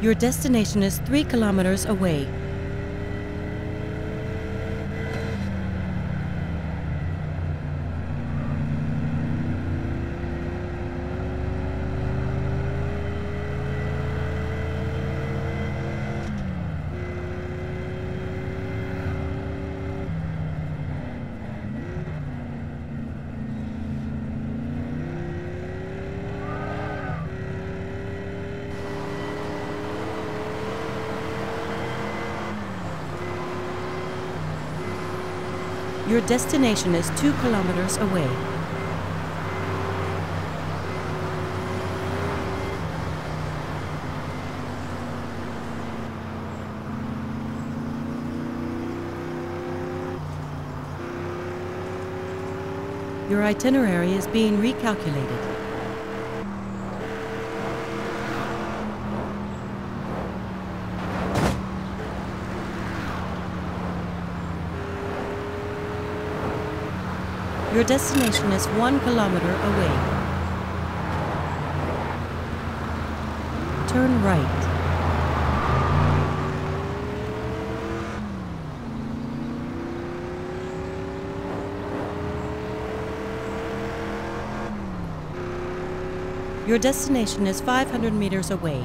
Your destination is three kilometers away. Your destination is two kilometers away. Your itinerary is being recalculated. Your destination is one kilometer away. Turn right. Your destination is 500 meters away.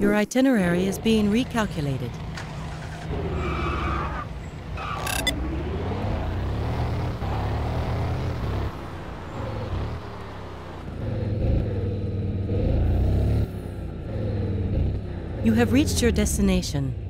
Your itinerary is being recalculated. You have reached your destination.